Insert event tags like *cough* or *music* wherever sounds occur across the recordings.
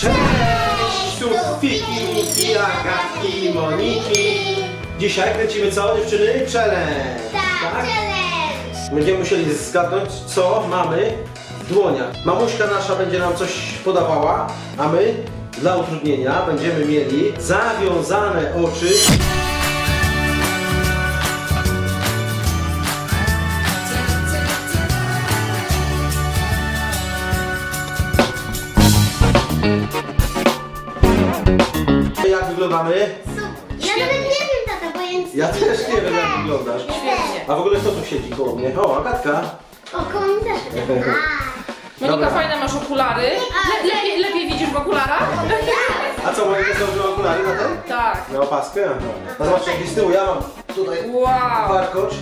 Cześć! Tu Fiki, Niki, i Moniki. Dzisiaj kręcimy co, dziewczyny? Challenge. Tak, challenge! Będziemy musieli zgadnąć, co mamy w dłoniach. Mamuśka nasza będzie nam coś podawała, a my dla utrudnienia będziemy mieli zawiązane oczy. Jak wyglądamy? Ja nawet nie wiem, tata, bo więc... Ja też nie wiem, jak wyglądasz. Świetnie. A w ogóle kto tu siedzi koło mnie? O, Agatka. O, koło mnie też. *laughs* Monika, Dobra. fajne masz okulary. Le, lepiej, lepiej widzisz w okularach? *laughs* A co, Monika założyła okulary na ten? Tak. Na opaskę? A zobaczcie, jaki z tyłu ja mam tutaj Wow. warkocz.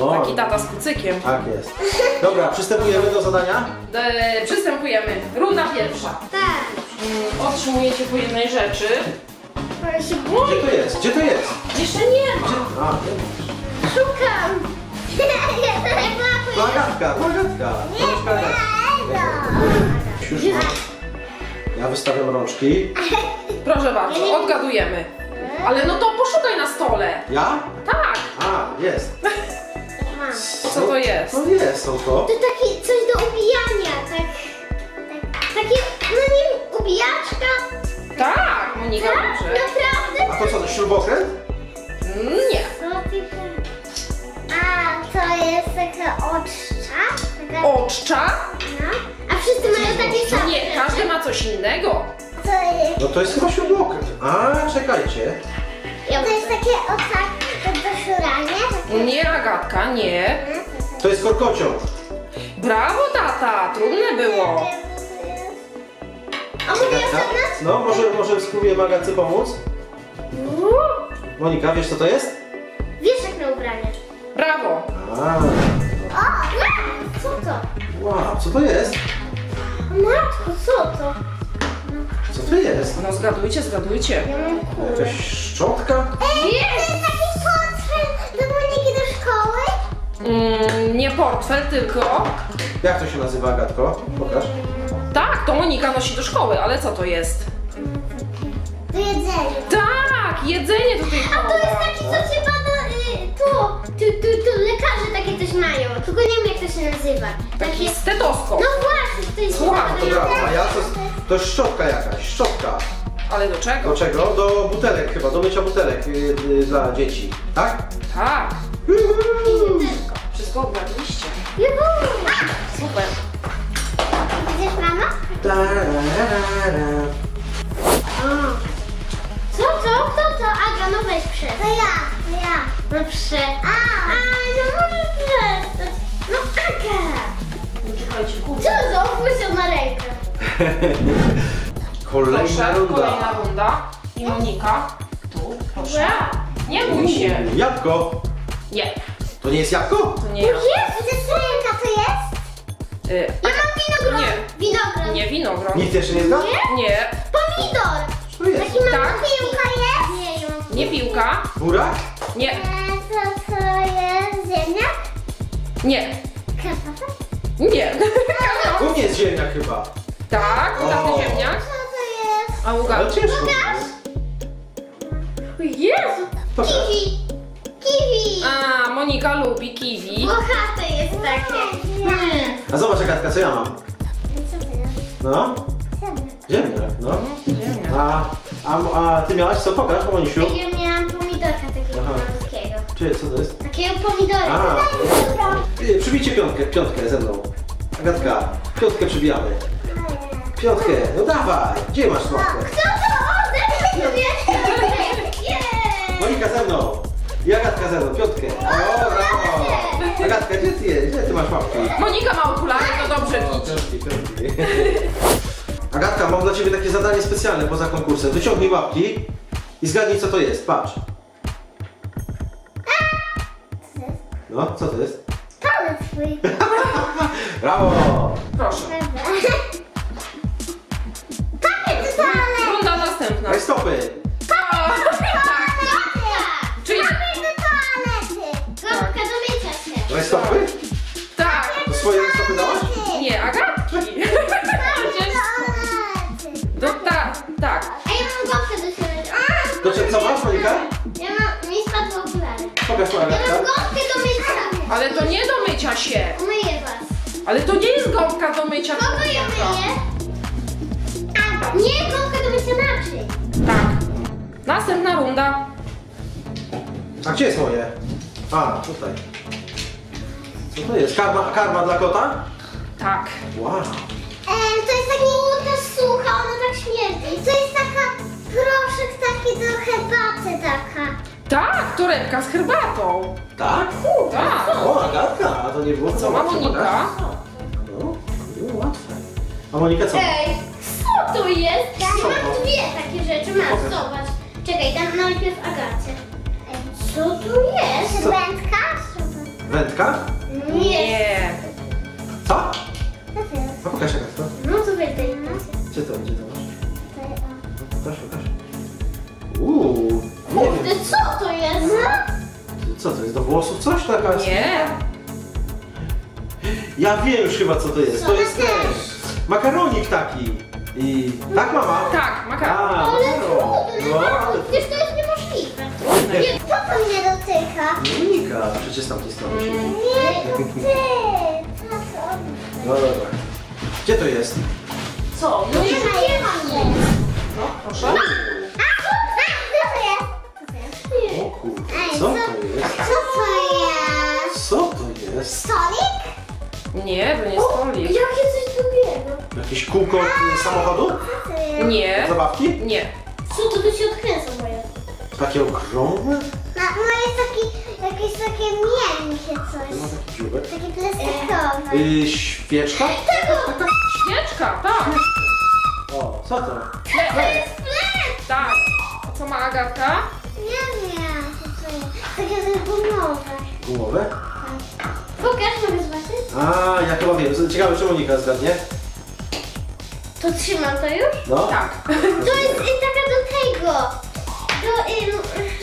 O, Taki tata z kucykiem. Tak jest. Dobra, przystępujemy do zadania. E, przystępujemy. Runda pierwsza. tak. Mm, Otrzymujecie po jednej rzeczy. Ale się Gdzie boję. to jest? Gdzie to jest? Jeszcze nie ma. A, Szukam. *laughs* to Agatka, to Agatka. To jest Agatka. Już. Ja wystawiam rączki. *laughs* Proszę bardzo, odgadujemy. Ale no to poszukaj na stole. Ja? Tak. A, jest. Co to jest? No jest, są to. To taki coś do ubijania, tak. tak takie, no nie wiem, ubijaczka. Tak, Monika, Tak, dobrze. naprawdę? A to co, to śrubokręt? Mm, Nie. A, to jest taka oczcza. Taka, Oczcza? no. A wszyscy mają takie same. nie, każdy ma coś innego. To jest... No to jest chyba śrubokręt. A, czekajcie. To jest takie o tak, to do szurania. Nie, Agatka, nie. To jest korkociąg. Brawo, tata, trudne było. A Agatka? osobno? No, może, może spróbuję Agatce pomóc? Monika, wiesz co to jest? Wieszak na ubranie. Brawo. A, O, co to? wow, co to jest? Matko, co to? Co to jest? No zgadujcie, zgadujcie. Ja mam kulę. Jakaś szczotka? Ej, to jest taki portfel do Moniki do szkoły? Mm, nie portfel, tylko... Jak to się nazywa, Agatko? Pokaż. Tak, to Monika nosi do szkoły, ale co to jest? Do jedzenia. Tak, jedzenie tej A to jest taki, co się bada y, tu, tu, tu, tu, lekarze takie coś mają, tylko nie wiem jak to się nazywa. Taki Takie, stetoskop. no właśnie, to jest Słucham, To brawo, a ja to, to jest szczotka jakaś, szczotka. Ale do czego? Do czego? Do butelek chyba, do mycia butelek y, y, dla dzieci. Tak? Tak. Wszystko odgadliście. Juhu! Super. Widzisz mama? Tararara. O. Aga, no weź przez. To ja, to ja. No prze. A, a no może przestać. No Aga! No czekajcie, Co to? Wpłysię na rękę. Kolejna Proszę, runda. kolejna runda. I Monika. Tu, proszę. Nie bój się. Jabłko. Nie, To nie jest jabłko? to nie ja. jest, to jest ręka, to jest? Y, Ja mam winogron. Nie. Winogron. nie winogron. Nikt jeszcze nie zna? Nie, Pomidor. Co jest? Taki mały Tak. piłka jest? Nie, piłka. Burak? Nie, E, Co to jest? Ziemniak? nie, Kartofel? nie. U mnie jest ziemia chyba. tak, O. taty ziemniak. Co to jest? A Ale ugadł. ciężko. Jezu. Pokaż. Kiwi. Kiwi. A, Monika lubi kiwi. Bohate jest takie. Hmm. A zobacz Agatka, co ja mam. Co to jest? No, Ziemniak. no. Ziemniak. A, a, a ty miałaś co? Pokaż, Monisiu. Ja miałam pomidorka takiego Aha. malutkiego. Czy co to jest? Takiego pomidora. A. Dobra. Y, Przybijcie piątkę, piątkę ze mną. Agatka, piątkę przybijamy. Piątkę, no dawaj. Gdzie masz sławkę? Kto to? O, zepnij sobie. Jej. Monika ze mną. I Agatka ze mną, piątkę. O, brawo. Agatka, gdzie ty jest? Gdzie ty masz łapki? Monika ma okulary, to dobrze widzi. piątki, piątki. *laughs* Agatka, mam dla ciebie takie zadanie specjalne poza konkursem. Wyciągnij łapki i zgadnij co to jest. Patrz. No, co to jest? Palec swój. Brawo! Proszę. Do toalety. Runda następna. Daj stopy. Ale to nie do mycia się. Umyję was. Ale to nie jest gąbka do mycia. Kogo ja myję? A, nie, gąbkę do mycia naczyń. Tak. Następna runda. A gdzie jest moje? A, tutaj. Co to jest? Karma, karma dla kota? Tak. Wow. E, to jest taki ta sucha, ona tak śmierdzi. To jest taka proszek taki do herbaty taka. Tak, torebka z herbatą. Tak? Tak. O, Agatka, a to nie było Co ma Monika? No, było łatwe. A Monika co? Ej, co to jest? Ja Co to? mam dwie takie rzeczy, mam, Pokaż. zobacz. Czekaj, dam najpierw Agacie. Ej, co tu jest? Co? Wędka? Wędka? Nie. Nie. Co? To? A pokaż Agatka. No to wędka. Gdzie to, gdzie to masz? Pokaż, pokaż. Uuu, nie Kurde, wiem. co to jest? Co to jest, do włosów coś taka? Nie. Ja wiem już chyba co to jest. Co To jest ten. Makaronik taki. I... Tak mama? Tak, makaron. A, Ale makaron. trudne, No, ale... to jest niemożliwe. Nie, kto to mnie dotyka? Monika, przecież z tamtej strony. się- Nie, to ty. No dobra. Gdzie to jest? Co? No Nie nie. ma, nie ma. No, proszę. Jest? Stolik? Nie, to nie stolik. Jakie coś drugiego. Jakieś kółko od y, samochodu? To jest? Nie. Zabawki? Nie. Co to tu się odkręca moje? Takie okrągłe? No, no jest taki, jakieś takie miękkie To coś. ma taki dziubek. Takie plastikowe. Y, świeczka? Świeczka, tak. O, co to? To jest flet! Tak. A co ma Agatka? Nie wiem, co to jest. Takie coś gumowe. Gumowe? Pokaż, mogę zobaczyć? A, ja chyba wiem. Ciekawe, czy Monika zgadnie. To trzymam to już? No. Tak. *laughs* To jest y, taka do tego. Do, y,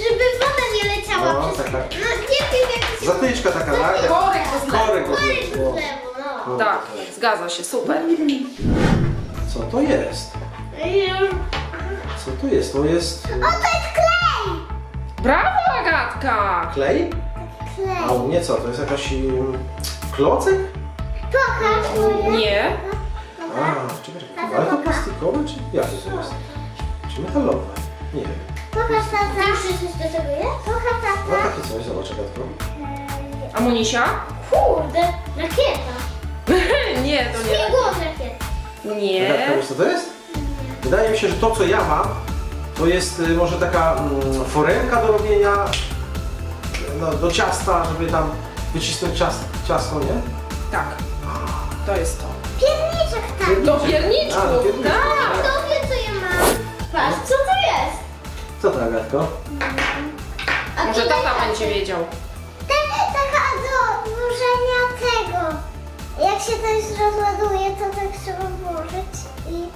żeby woda nie leciała No, przez... tak, tak. No nie wiem jak to się... Zatyczka taka, tak? Korek do zlewu. Korek do Korek do zlewu. zlewu, no. Tak, zgadza się, super. Co to jest? Już. Co to jest? To jest y, O, to jest klej! Brawo, Agatka! klej? A Klej. u mnie co? To jest jakaś klocek? Pokaż moje. Nie. A, czekaj, czekaj. Ale to plastikowe czy jakie to jest? Czy metalowe? Nie wiem. Pokaż tata. Już coś do tego jest? Pokaż No tata. takie coś, zobacz Agatko. A Monisia? Kurde, rakieta. *laughs* nie, to nie. Śmigłowa rakieta. Agatka, Nie. wiesz co to jest? Wydaje mi się, że to co ja mam, to jest y, może taka mm, foremka do robienia no, do ciasta, żeby tam wycisnąć ciast, ciasto, nie? Tak. To jest to. Pierniczek taki. Do pierniczków, A, do pierniczków. tak. Kto wie co ja mam? Patrz, co to jest? Co to Agatko? A Może tutaj tata będzie wiedział. Te- Taka do włożenia tego. Jak się coś rozładuje, to tak trzeba włożyć i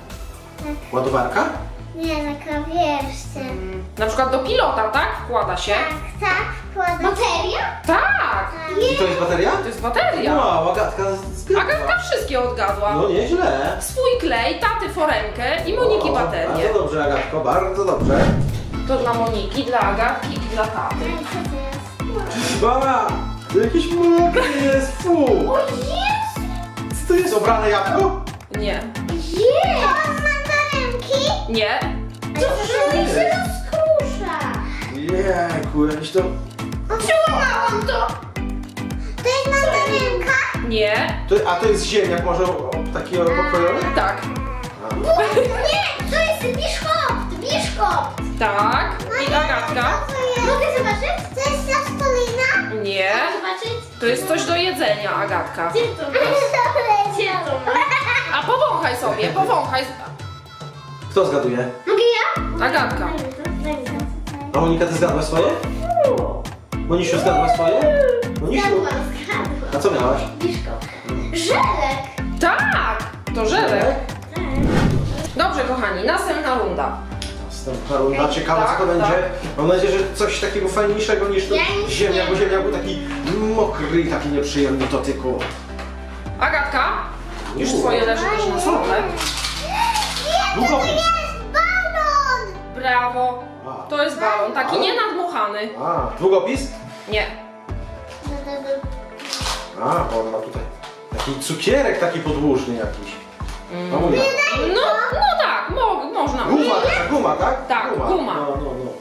tak. Ładowarka? Nie, taka wierzcie. Mm, Na przykład do pilota, tak? Wkłada się. Tak, tak, wkładam. Bateria? Tak. I to jest bateria? To jest bateria. Wow, Agatka zgadła. Agatka wszystkie odgadła. No nieźle. Swój klej, taty foremkę i Moniki O, baterię. Bardzo dobrze Agatko, bardzo dobrze. To dla Moniki, dla Agatki i dla taty. Jest? Mama, jakiś mokry jest, fu. O Jezu! Co to jest, obrane jabłko? Nie. Jest! To? Nie. To mi się rozkrusza. Jejku, jakiś to... Przełamałam to. To jest mandarynka? Nie. to... A to jest ziemniak może o, taki pokrojony? Tak. A. Nie, to jest biszkopt, biszkopt. Tak. I Agatka? Mogę zobaczyć? To jest plastelina? Nie. Mogę zobaczyć? To jest coś do jedzenia, Agatka. Gdzie to masz? Gdzie to masz? A powąchaj sobie, powąchaj. Kto zgaduje? Mogę ja? Agatka. A Monika, ty zgadłaś swoje? Monisiu, zgadłaś swoje? Monisiu? Zgadłam, zgadłam. A co miałaś? Biszkopt. Żelek. Tak. To żelek. Tak. Dobrze, kochani, następna runda. Następna runda, ciekawe co to Tak, będzie. tak. Mam nadzieję, że coś takiego fajniejszego niż Ja nic ziemniak, bo nie ziemniak był taki mokry i taki nieprzyjemny do dotyku. Agatka, już twoje leży też na stole. Długopis. Brawo. A. To jest balon, taki nie nadmuchany. A, długopis? Nie. A, bo on ma tutaj taki cukierek taki podłużny jakiś. Mamunia. No, no tak, mo można. Guma, taka guma, tak? Tak, guma. No, no, no.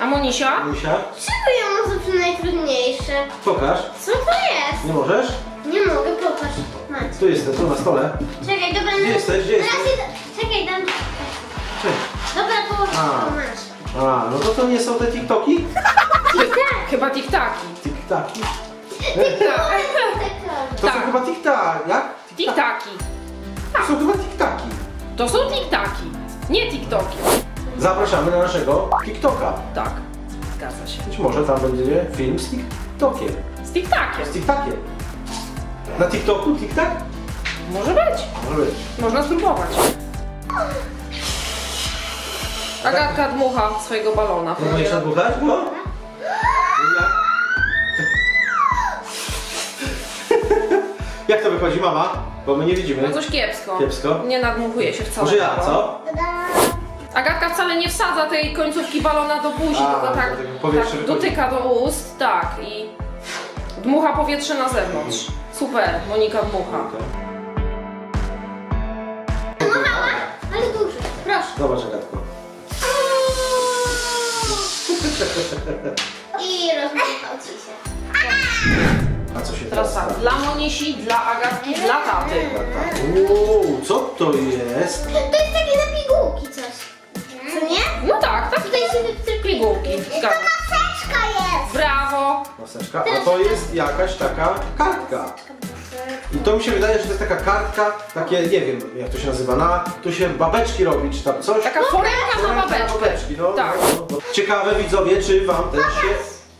A Monisia? Mamusia, Czego ja mam zawsze najtrudniejsze? pokaż. Co to jest? Nie możesz? Nie mogę. Macie. Tu jestem, tu na stole. Czekaj, dobra. Gdzie no- jesteś? Gdzie jesteś? Czekaj, dam. Cześć. Dobra, połóż A. to masz. A, no to to nie są te TikToki? Chyba tiktaki. Tiktaki? Tak. To są Tak. chyba tiktaki, jak? Tiktaki. To są chyba tiktaki. To są tiktaki, nie tiktoki. Zapraszamy na naszego TikToka. Tak, zgadza się. Być może tam będzie film z TikTokiem. Z tiktakiem. Z TikTakiem. Na TikToku TikTak? Może być. Może być. Można spróbować. Agatka dmucha swojego balona. Próbujesz nadbuchać? No. Jak? To wychodzi, mama? Bo my nie widzimy. No coś kiepsko. Kiepsko? Nie nadmuchuje się wcale. Może ja, co? Agatka wcale nie wsadza tej końcówki balona do buzi, A, tylko tak, tak powietrze tak dotyka do ust, tak i dmucha powietrze na zewnątrz. Super, Monika dmucha. Mała, ale duży. Proszę. Zobacz, Agatko. *laughs* I rozmuchał ci się. A co się Teraz teraz tak, dla Monisi, dla Agatki, dla taty. Uuu, co to jest? To jest takie na pigułki coś. Co nie? No tak, tak, Tutaj się pigułki. Zgadza. Maseczka jest. Brawo. Maseczka. A to jest jakaś taka kartka. I to mi się wydaje, że to jest taka kartka, takie, nie wiem jak to się nazywa, na, tu się babeczki robi, czy tam coś. Taka foremka na babeczkę. babeczki, no, Tak. no, no. Ciekawe widzowie, czy wam też się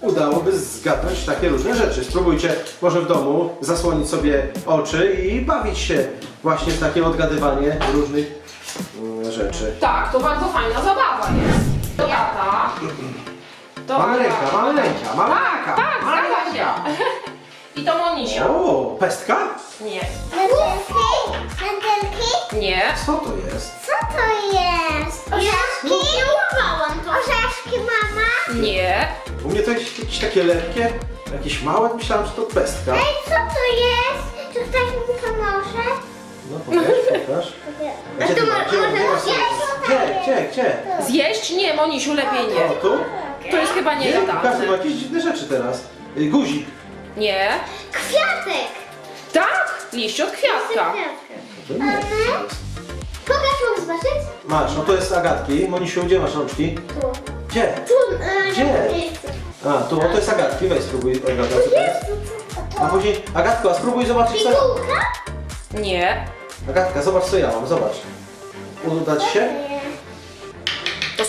udałoby zgadnąć takie różne rzeczy. Spróbujcie może w domu zasłonić sobie oczy i bawić się właśnie w takie odgadywanie różnych mm, rzeczy. Tak, to bardzo fajna zabawa jest. Tata. To Mamy Agatka. ręka, mamy ręka, mamy Tak, ręka. tak, mamy zgadza ręka. się. *laughs* I to Monisia. O, pestka? Nie. Pętelki? Nie. Co to jest? Co to jest? Orzeszki? Nie urwałam to. Orzeszki, mama? Nie. U mnie to jest jakieś takie lekkie, jakieś małe, myślałem, że to pestka. Ej, co to jest? Czy ktoś mi pomoże? No pokaż, pokaż. *laughs* A to mo- może gdzie? Gdzie, gdzie, gdzie? Zjeść? Nie, Monisiu, lepiej O, nie. tu? To jest chyba Nie, każdy ma niejadalne. jakieś dziwne rzeczy teraz. Y, Guzik. Nie. Kwiatek. Tak, liść od kwiatka. To nie jest. Pokaż, mogę zobaczyć? Masz, no to jest Agatki. Monisiu, gdzie masz rączki? Tu. Gdzie? Tu, e, Gdzie? nie. A, tu, o to jest Agatki. Weź spróbuj Agata, co to jest. A później, Agatko, a spróbuj zobaczyć co... Pigułka? Nie. Agatka, zobacz co ja mam, zobacz. Uda ci się?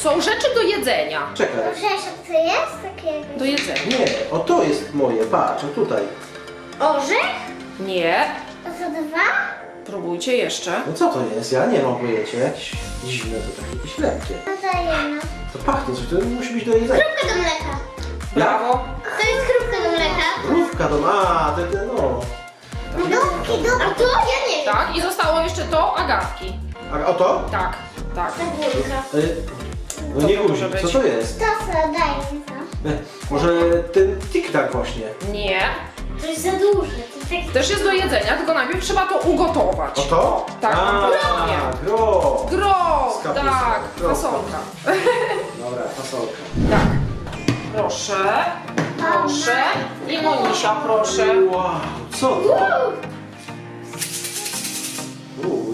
To są rzeczy do jedzenia. Czekaj. Orzeszek to jest takiego? Do jedzenia. Nie, o to jest moje, patrz, o tutaj. Orzech? Nie. To są dwa? Próbujcie jeszcze. No co to jest? Ja nie mam pojęcia. Jakieś dziwne, to takie jakieś lekkie. No to jedno. To pachnie, coś to musi być do jedzenia. Krupka do mleka. Brawo. To jest krupka do mleka. Rówka do... A, te, te, no. Dupki, dupki. A to ja nie wiem. Tak, i zostało jeszcze to Agatki. A o to? Tak, tak. Cebulka. Y, No nie to guzik, co to jest? To co, daj mi to. Y, Może ten tik-tak właśnie. Nie. To jest za duże. To jest. Też jest do jedzenia, tylko najpierw trzeba to ugotować. O to? Tak, A, dokładnie. gro. Gro, Z kapustą. tak, Gro. fasolka. Dobra, fasolka. Tak. Proszę, proszę. I Monisia, proszę. Wow, co to? Uuu,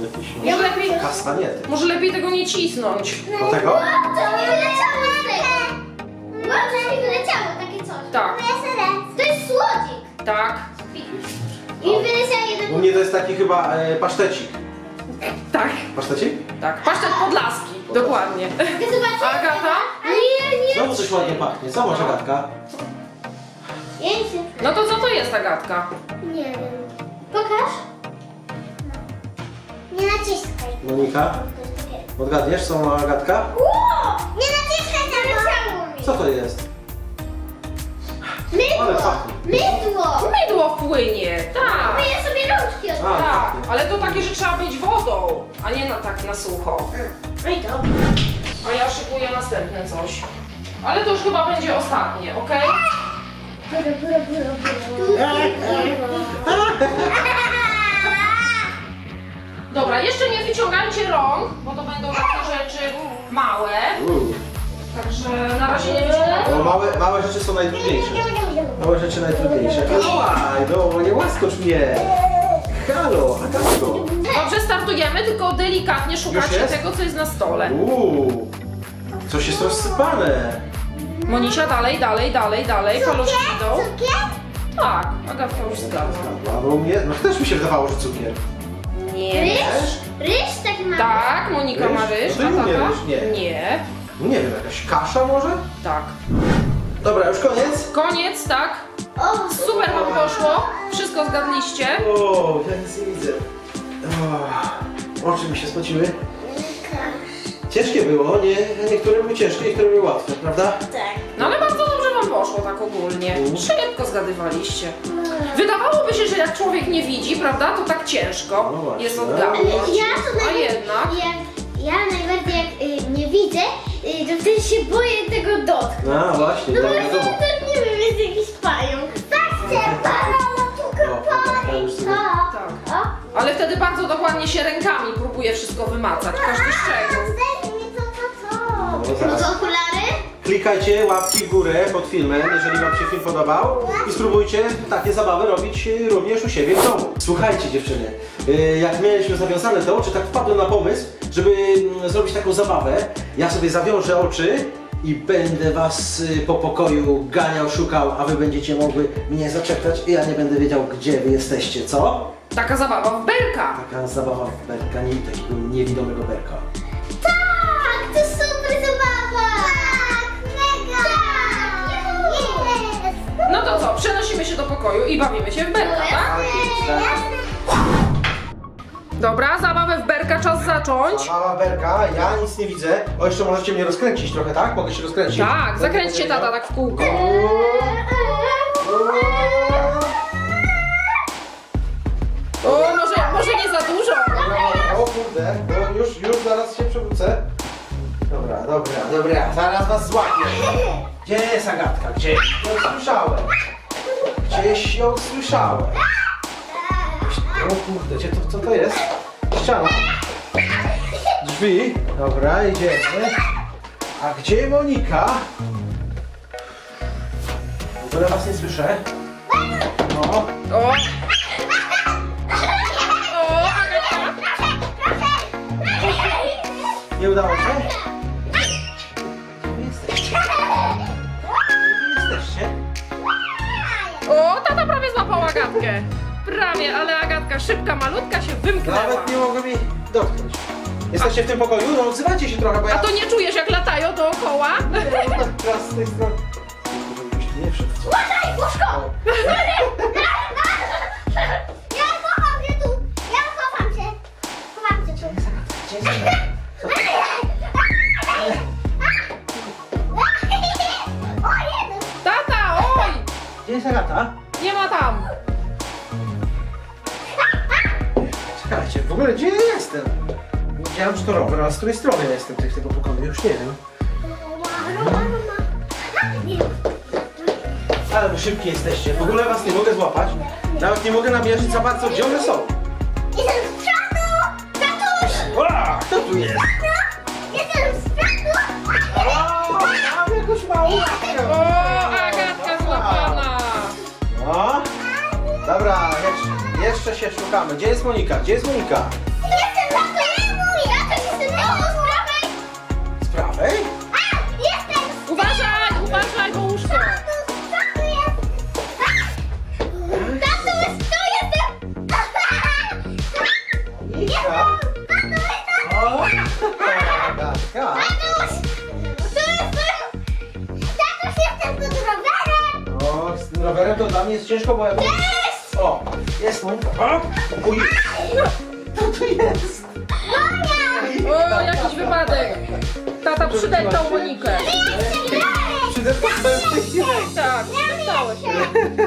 jakieś Może lepiej, kastaniety. może lepiej tego nie cisnąć. Do tego? To mi wyleciało z tego. Ładnie mi wyleciało takie coś. Tak, To jest słodzik. tak, I wyleciało jeden... U mnie to jest taki chyba e, pasztecik. tak, Pasztecik? tak. Pasztet podlaski, dokładnie. Chcę zobaczyć? Agata? Nie, nie. Znowu coś ładnie pachnie. Ja nie chcę. No to co to jest Agatka? Nie wiem. Pokaż. Nie naciskaj. Monika, odgadniesz, co ma Agatka? Nie naciskaj mi. Co to jest? Mydło. Mydło. Mydło płynie, tak. Myję sobie rączki od A, Tak, pachnie. ale to takie, że trzeba być wodą, a nie na tak na sucho. No i to. A ja szykuję następne coś. Ale to już chyba będzie ostatnie, ok? Bura, bura, bura, bura. Dobra, jeszcze nie wyciągajcie rąk, bo to będą takie rzeczy małe. Także na razie nie wyciągajcie. No, małe, małe rzeczy są najtrudniejsze. Małe rzeczy najtrudniejsze. Oj, no nie łaskocz mnie. Halo, Agatko. Dobrze, startujemy, tylko delikatnie szukacie jest? tego, co jest na stole. Uuu, coś jest rozsypane. Monisia, dalej, dalej, dalej, dalej. Paluszki idą. Cukier? Tak, Agatka już zgadła. A, bo mnie, no też mi się wydawało, że cukier. Nie. Ryż? Ryż taki mały? Tak, Monika ma Ryż? ryż, No to a nie tata? ryż, nie. Nie, Nie wiem, jakaś kasza może? tak. Dobra, już koniec? Koniec, tak? O, Super wam poszło. Wszystko zgadliście. O, ja nic nie widzę. O, oczy mi się spociły. Ciężkie było, nie? Niektóre były ciężkie, niektóre były łatwe, prawda? Tak. No ale bardzo poszło tak ogólnie. Mm. Szybko zgadywaliście. Wydawałoby się, że jak człowiek nie widzi, prawda, to tak ciężko No właśnie. jest Ale odgadnąć. ja to A najbardziej, jednak. jak, ja najbardziej jak y, nie widzę, y, to wtedy się boję tego dotknąć. A, właśnie, No bo dobra, to nie wiem, jest jakiś pająk. Patrzcie, pana, O, dobra, ja już sobie- Tak. Ale wtedy bardzo dokładnie się rękami próbuje wszystko wymacać, każdy szczegół. zdejmij mi to, to, to. No, No to okulary? Klikajcie łapki w górę pod filmem, jeżeli Wam się film podobał i spróbujcie takie zabawy robić y, również u siebie w domu. Słuchajcie dziewczyny, y, jak mieliśmy zawiązane te oczy, tak wpadłem na pomysł, żeby mm, zrobić taką zabawę. Ja sobie zawiążę oczy i będę Was y, po pokoju ganiał, szukał, a Wy będziecie mogły mnie zaczekać i ja nie będę wiedział, gdzie Wy jesteście, co? Taka zabawa w berka. Taka zabawa w berka, nie takiego niewidomego berka. Się do pokoju i bawimy się w berka, tak? Dobra, zabawę w berka czas zacząć. Zabawa berka, ja nic nie widzę. O, jeszcze możecie mnie rozkręcić trochę, tak? Mogę się rozkręcić? Tak, zakręćcie tata tak w kółko. O, może, może nie za dużo. O kurde, bo już, już zaraz się przewrócę. Dobra, dobra, dobra, zaraz was złapię. Gdzie jest Agatka? Gdzieś ją słyszałem. Gdzieś ją słyszałem. O kurde, gdzie to, co to jest? Ściana. Drzwi. Dobra, idziemy. A gdzie Monika? W ogóle was nie słyszę. No. O. Nie udało się? Agatkę. Prawie, ale Agatka szybka, malutka się wymknęła. Nawet nie mogę mi dotknąć. Jesteście w tym pokoju? No odzywajcie się trochę, bo ja... A to nie czujesz jak latają dookoła? Teraz z tej strony... Nie wszedł? Uważaj, łóżko! Ja chowam się tu! Ja chowam się! Tu! Gdzie jest Agatka? O jeden! Tata, oj! Gdzie jest Agata? Nie ma tam. W ogóle gdzie ja jestem? Nie Wiedziałem, że to rower, a z której strony ja jestem tych tego pokoju? Już nie wiem. Ale wy szybkie jesteście. W ogóle was nie mogę złapać. Nawet nie mogę namierzyć za bardzo, gdzie one są. Jestem z przodu! Tatuś! Ła, kto tu jest? Jestem z przodu! O, mam jakąś małą jeszcze, się szukamy. Gdzie jest Monika? Gdzie jest Monika? Jestem na temu! Ja to jestem na z prawej! Z prawej? A! Jestem z Uważaj, uważaj, bo łóżko. przodu! Z przodu jest! Tatuś, tu jestem! Monika. Tatuś, O, Agatka. Tatuś! Tu jestem! Tatuś, jestem rowerem! O, z tym rowerem to dla mnie jest ciężko, bo ja... Jest! O, jest Monika. O, uj. Co tu jest? Moja! O, jakiś wypadek. Tata przydeptał Monikę. Przydeptałem w tej chwili. Tak.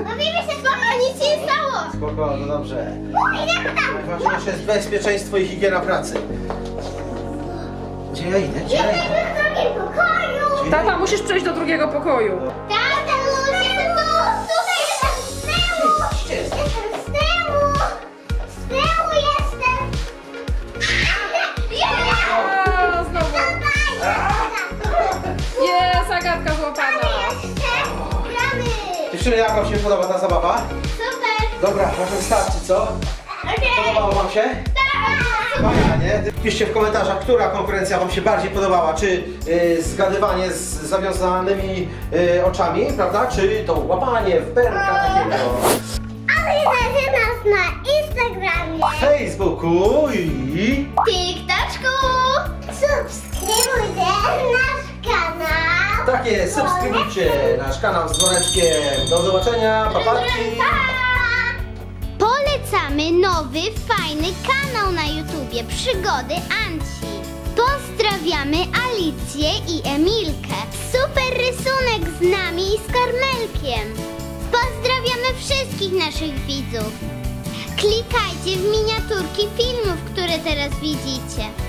Bawimy się spoko, nic się nie stało! Spoko, no dobrze. Najważniejsze jest bezpieczeństwo i higiena pracy. Gdzie ja idę? Gdzie ja idę? w drugim pokoju. Tata, musisz przejść do drugiego pokoju. Podoba ta zabawa? Super. Dobra, może wystarczy, co? Okej. Podobało wam się? Tak. Fajnie. Piszcie w komentarzach, która konkurencja wam się bardziej podobała. Czy y, zgadywanie z zawiązanymi y, oczami, prawda? Czy to łapanie w perka takiego Ale znajdzie nas na Instagramie. Facebooku i... TikToczku. Subskrybujcie nasz subskrybujcie nasz kanał z dzwoneczkiem. Do zobaczenia, papatki. Polecamy nowy, fajny kanał na YouTubie Przygody Anci. Pozdrawiamy Alicję i Emilkę. Super rysunek z nami i z Karmelkiem. Pozdrawiamy wszystkich naszych widzów. Klikajcie w miniaturki filmów, które teraz widzicie.